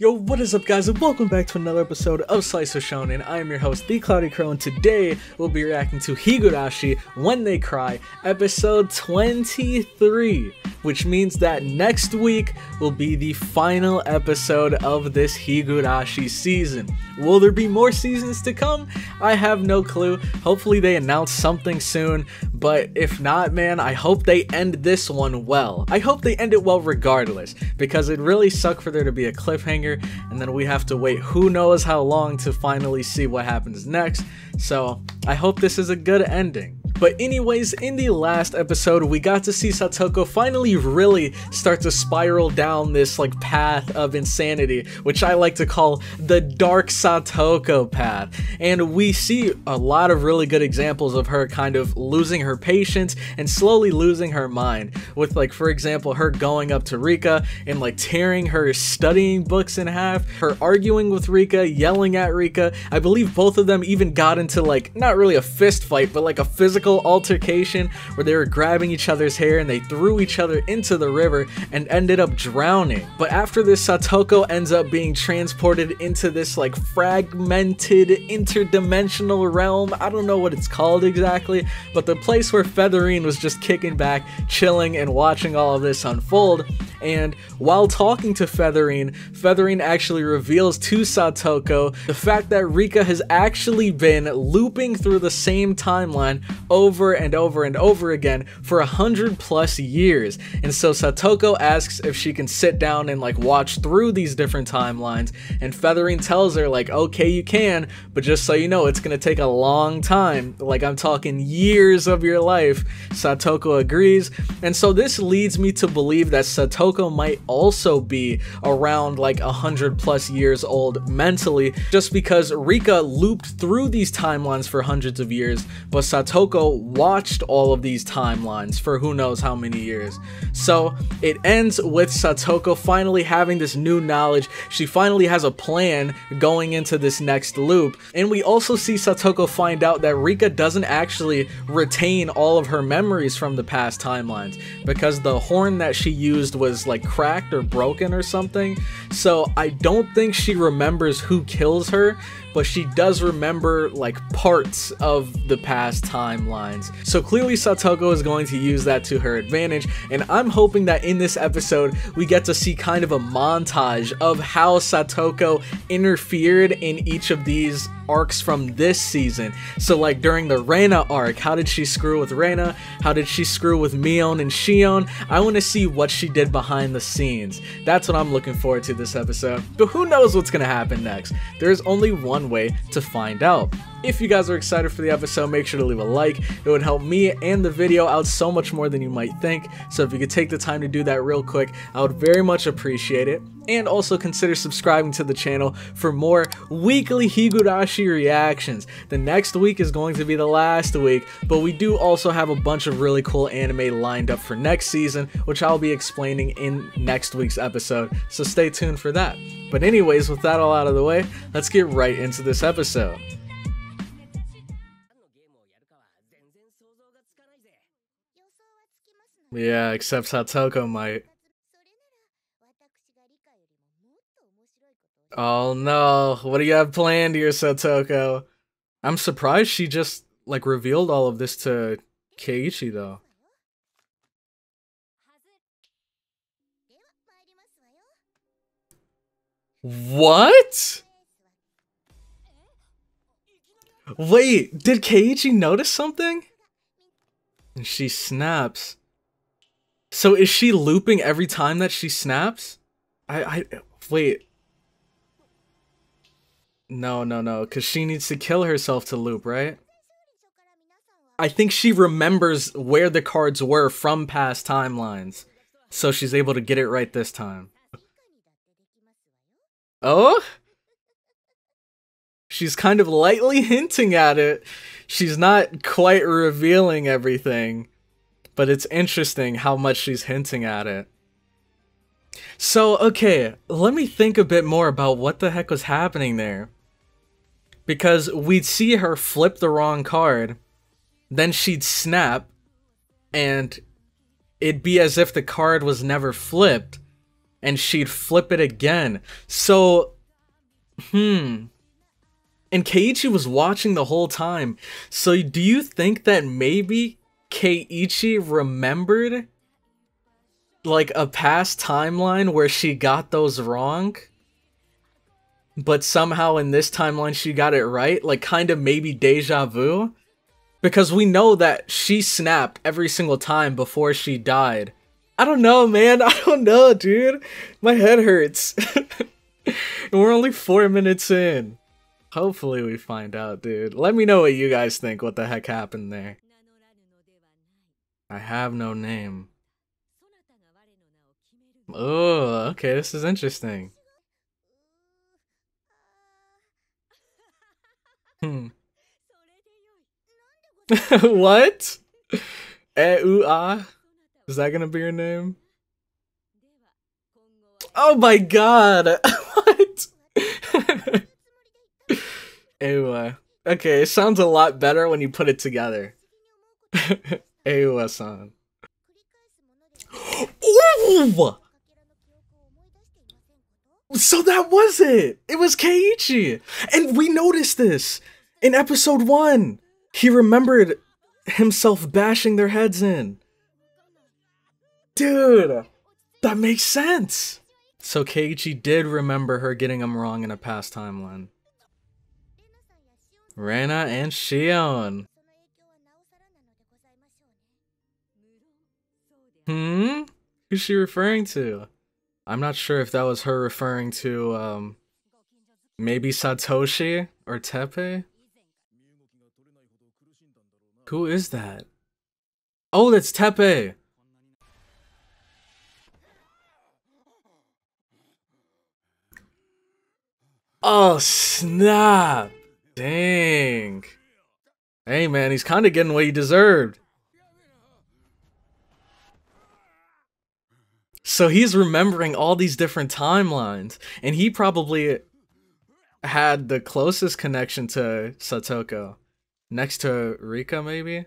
Yo, what is up guys and welcome back to another episode of Slice of Shonen. I am your host, The Cloudy Crow, and today we'll be reacting to Higurashi When They Cry, episode 23, which means that next week will be the final episode of this Higurashi season. Will there be more seasons to come? I have no clue. Hopefully they announce something soon, but if not, man, I hope they end this one well. I hope they end it well regardless, because it really sucked for there to be a cliffhanger and then we have to wait who knows how long to finally see what happens next. So I hope this is a good ending. But anyways, in the last episode, we got to see Satoko finally really start to spiral down this like path of insanity, which I like to call the dark Satoko path. And we see a lot of really good examples of her kind of losing her patience and slowly losing her mind. With like, for example, her going up to Rika and like tearing her studying books in half, her arguing with Rika, yelling at Rika. I believe both of them even got into like, not really a fist fight, but like a physical physical altercation where they were grabbing each other's hair and they threw each other into the river and ended up drowning. But after this, Satoko ends up being transported into this like fragmented interdimensional realm. I don't know what it's called exactly, but the place where Featherine was just kicking back, chilling, and watching all of this unfold. And while talking to Featherine, Featherine actually reveals to Satoko the fact that Rika has actually been looping through the same timeline over and over and over again for a hundred plus years. And so Satoko asks if she can sit down and like watch through these different timelines. And Featherine tells her like, okay, you can, but just so you know, it's gonna take a long time. Like I'm talking years of your life. Satoko agrees. And so this leads me to believe that Satoko might also be around like a hundred plus years old mentally, just because Rika looped through these timelines for hundreds of years, but Satoko watched all of these timelines for who knows how many years. So it ends with Satoko finally having this new knowledge. She finally has a plan going into this next loop. And we also see Satoko find out that Rika doesn't actually retain all of her memories from the past timelines because the horn that she used was like cracked or broken or something. So I don't think she remembers who kills her, but she does remember like parts of the past timelines. So clearly Satoko is going to use that to her advantage, and I'm hoping that in this episode we get to see kind of a montage of how Satoko interfered in each of these arcs from this season. So like during the Rena arc, how did she screw with Rena? How did she screw with Mion and Shion? I want to see what she did behind the scenes. That's what I'm looking forward to this episode. But who knows what's going to happen next? There's only one way to find out. If you guys are excited for the episode, make sure to leave a like. It would help me and the video out so much more than you might think. So if you could take the time to do that real quick, I would very much appreciate it. And also consider subscribing to the channel for more weekly Higurashi reactions. The next week is going to be the last week, but we do also have a bunch of really cool anime lined up for next season, which I'll be explaining in next week's episode. So stay tuned for that. But anyways, with that all out of the way, let's get right into this episode. Yeah, except Satoko might. Oh no, what do you have planned here, Satoko? I'm surprised she just, like, revealed all of this to Keiichi, though. What? Wait, did Keiichi notice something? And she snaps. So is she looping every time that she snaps? I I wait. No, no, no, cuz she needs to kill herself to loop, right? I think she remembers where the cards were from past timelines. So she's able to get it right this time. Oh? She's kind of lightly hinting at it. She's not quite revealing everything but it's interesting how much she's hinting at it. So, okay, let me think a bit more about what the heck was happening there. Because we'd see her flip the wrong card, then she'd snap, and it'd be as if the card was never flipped, and she'd flip it again. So, hmm. And Keiichi was watching the whole time. So, do you think that maybe Keiichi remembered like a past timeline where she got those wrong? But somehow in this timeline she got it right? Like, kind of maybe deja vu? Because we know that she snapped every single time before she died. I don't know, man. I don't know, dude. My head hurts. and We're only four minutes in. Hopefully we find out, dude. Let me know what you guys think, what the heck happened there. I have no name. Oh, okay, this is interesting. Hmm. what? Eh? Is that gonna be your name? Oh my god! what? anyway. Okay, it sounds a lot better when you put it together. Ewa-san. Ooh! So that was it! It was Keiichi! And we noticed this in episode one! He remembered himself bashing their heads in. Dude, that makes sense. So Keiichi did remember her getting him wrong in a past timeline. Rena and Shion. Hmm? Who's she referring to? I'm not sure if that was her referring to, um, maybe Satoshi or Teppei? Who is that? Oh, that's Teppei! Oh, snap. Dang. Hey, man, he's kind of getting what he deserved. So he's remembering all these different timelines, and he probably had the closest connection to Satoko. Next to Rika, maybe?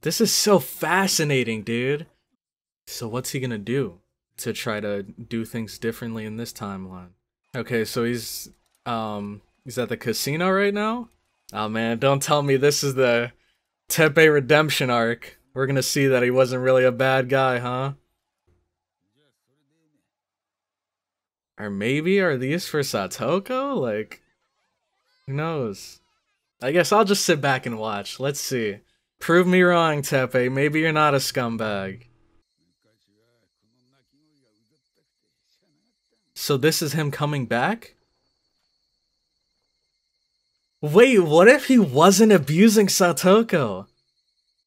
This is so fascinating, dude. So what's he gonna do to try to do things differently in this timeline? Okay, so he's um, he's at the casino right now. Oh man, don't tell me this is the Teppei redemption arc. We're gonna see that he wasn't really a bad guy, huh? Or maybe are these for Satoko? Like, who knows? I guess I'll just sit back and watch. Let's see. Prove me wrong, Teppei. Maybe you're not a scumbag. So this is him coming back? Wait, what if he wasn't abusing Satoko?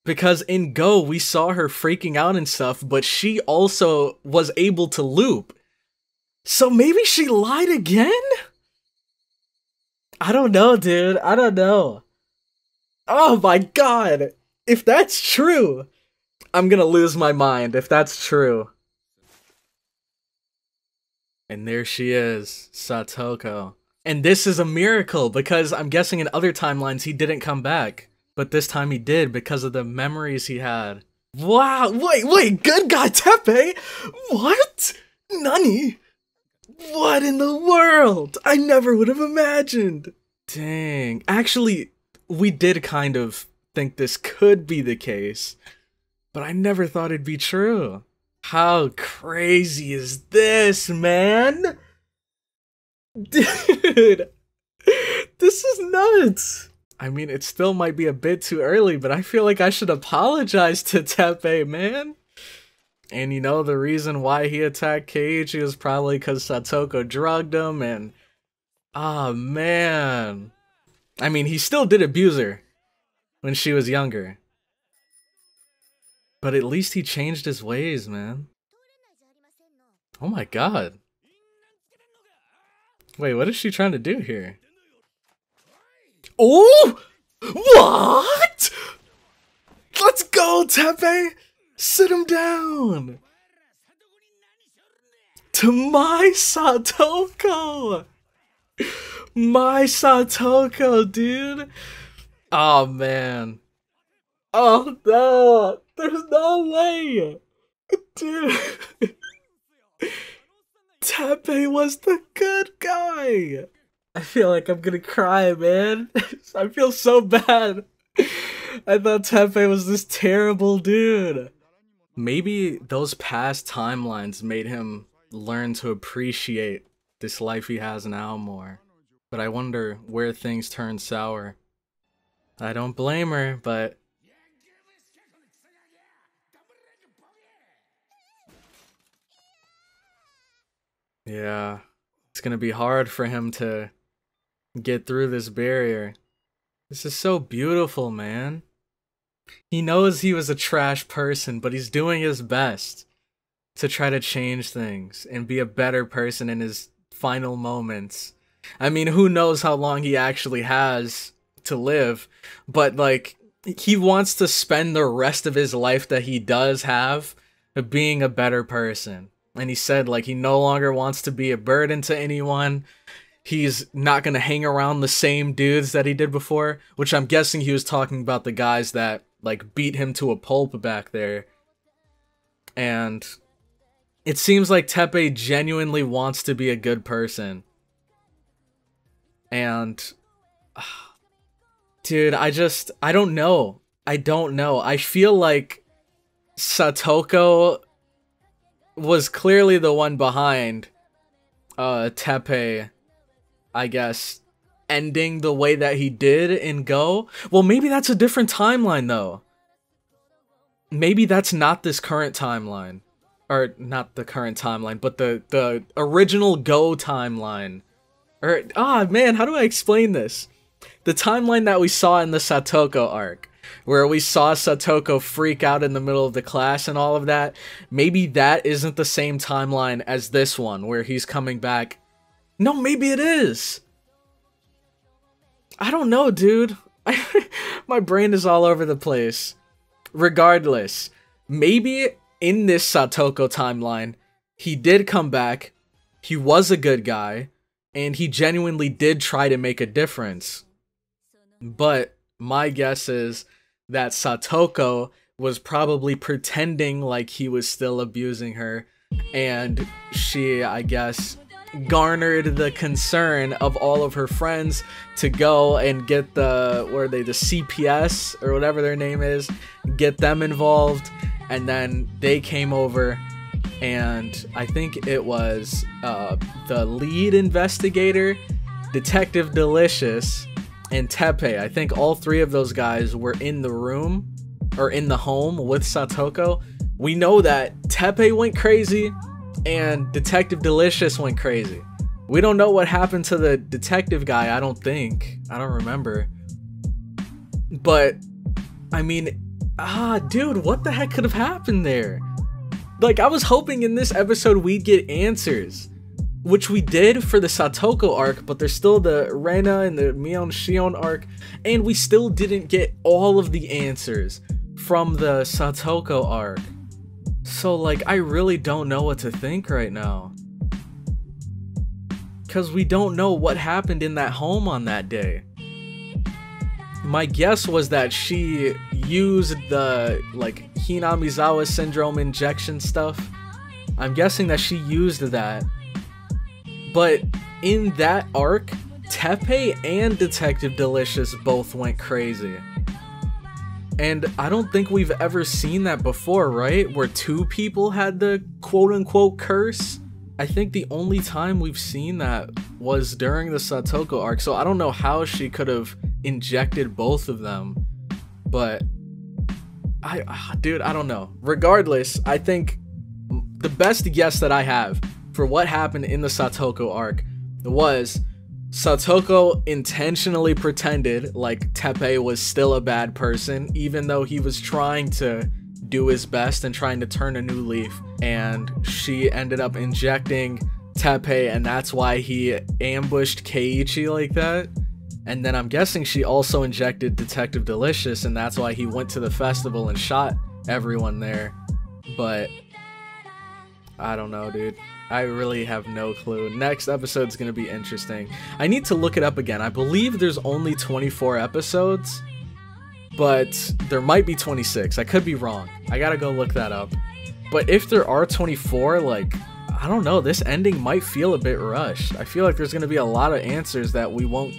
Because in Go, we saw her freaking out and stuff, but she also was able to loop. So maybe she lied again? I don't know, dude. I don't know. Oh my god! If that's true, I'm gonna lose my mind if that's true. And there she is, Satoko. And this is a miracle because I'm guessing in other timelines he didn't come back. But this time he did because of the memories he had. Wow, wait, wait, good guy Teppei? What? Nani? What in the world? I never would have imagined. Dang. Actually, we did kind of think this could be the case, but I never thought it'd be true. How crazy is this, man? Dude, this is nuts. I mean, it still might be a bit too early, but I feel like I should apologize to Teppei, man. And you know, the reason why he attacked Keiichi is probably because Satoko drugged him, and. Oh, man. I mean, he still did abuse her when she was younger. But at least he changed his ways, man. Oh my god. Wait, what is she trying to do here? Oh! What? Let's go, Teppei! Sit him down! To my Satoko! My Satoko, dude! Oh, man. Oh, no! There's no way! Dude! Teppei was the good guy. I feel like I'm gonna cry, man. I feel so bad. I thought Teppei was this terrible dude. Maybe those past timelines made him learn to appreciate this life he has now more. But I wonder where things turn sour. I don't blame her, but Yeah. It's gonna be hard for him to get through this barrier. This is so beautiful, man. He knows he was a trash person, but he's doing his best to try to change things and be a better person in his final moments. I mean, who knows how long he actually has to live, but like he wants to spend the rest of his life that he does have being a better person and he said like he no longer wants to be a burden to anyone. He's not going to hang around the same dudes that he did before, which I'm guessing he was talking about the guys that like beat him to a pulp back there. And it seems like Teppei genuinely wants to be a good person. And dude, I just I don't know. I don't know. I feel like Satoko was clearly the one behind uh Teppei I guess, ending the way that he did in Go. Well, maybe that's a different timeline though. Maybe that's not this current timeline. Or not the current timeline, but the the original Go timeline. Or ah man, how do I explain this? The timeline that we saw in the Satoko arc where we saw Satoko freak out in the middle of the class and all of that. Maybe that isn't the same timeline as this one where he's coming back. No, maybe it is. I don't know, dude. My brain is all over the place. Regardless, maybe in this Satoko timeline, he did come back, he was a good guy, and he genuinely did try to make a difference. But my guess is that Satoko was probably pretending like he was still abusing her and she i guess garnered the concern of all of her friends to go and get the where they the cps or whatever their name is get them involved and then they came over and i think it was uh, the lead investigator detective delicious and Teppei. I think all three of those guys were in the room or in the home with Satoko. We know that Teppei went crazy and Detective Delicious went crazy. We don't know what happened to the detective guy, I don't think. I don't remember. But, I mean, ah, dude, what the heck could have happened there? Like, I was hoping in this episode we'd get answers which we did for the Satoko arc, but there's still the Rena and the Mion Shion arc, and we still didn't get all of the answers from the Satoko arc. So, like, I really don't know what to think right now. Because we don't know what happened in that home on that day. My guess was that she used the, like, Hinamizawa syndrome injection stuff. I'm guessing that she used that but in that arc, Teppei and Detective Delicious both went crazy. And I don't think we've ever seen that before, right? Where two people had the quote unquote curse. I think the only time we've seen that was during the Satoko arc, so I don't know how she could have injected both of them. But I, ah, dude, I don't know. Regardless, I think the best guess that I have for what happened in the Satoko arc was Satoko intentionally pretended like Teppei was still a bad person, even though he was trying to do his best and trying to turn a new leaf. And she ended up injecting Teppei, and that's why he ambushed Keiichi like that. And then I'm guessing she also injected Detective Delicious, and that's why he went to the festival and shot everyone there. But I don't know, dude. I really have no clue. Next episode's gonna be interesting. I need to look it up again. I believe there's only 24 episodes, but there might be 26. I could be wrong. I gotta go look that up. But if there are 24, like, I don't know, this ending might feel a bit rushed. I feel like there's gonna be a lot of answers that we won't,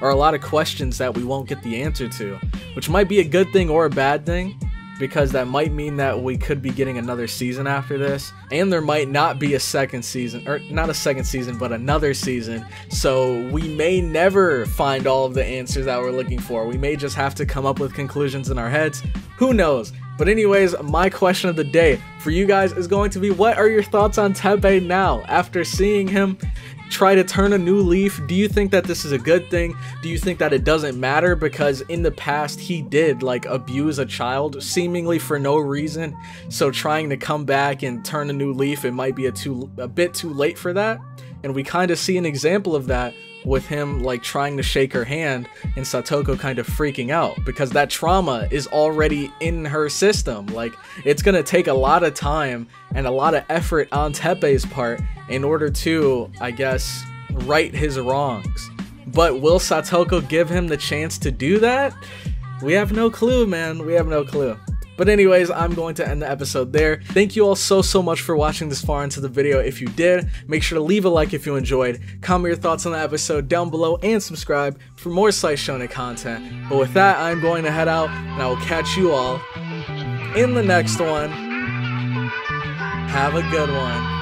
or a lot of questions that we won't get the answer to, which might be a good thing or a bad thing because that might mean that we could be getting another season after this and there might not be a second season or not a second season but another season. So we may never find all of the answers that we're looking for. We may just have to come up with conclusions in our heads. Who knows? But anyways, my question of the day for you guys is going to be what are your thoughts on Teppei now after seeing him try to turn a new leaf? Do you think that this is a good thing? Do you think that it doesn't matter because in the past he did like abuse a child seemingly for no reason? So trying to come back and turn a new leaf, it might be a too a bit too late for that. And we kind of see an example of that with him like trying to shake her hand and Satoko kind of freaking out because that trauma is already in her system. Like it's gonna take a lot of time and a lot of effort on Teppei's part in order to, I guess, right his wrongs. But will Satoko give him the chance to do that? We have no clue, man. We have no clue. But anyways, I'm going to end the episode there. Thank you all so, so much for watching this far into the video. If you did, make sure to leave a like if you enjoyed, comment your thoughts on the episode down below, and subscribe for more Slice Shonen content. But with that, I'm going to head out, and I will catch you all in the next one. Have a good one.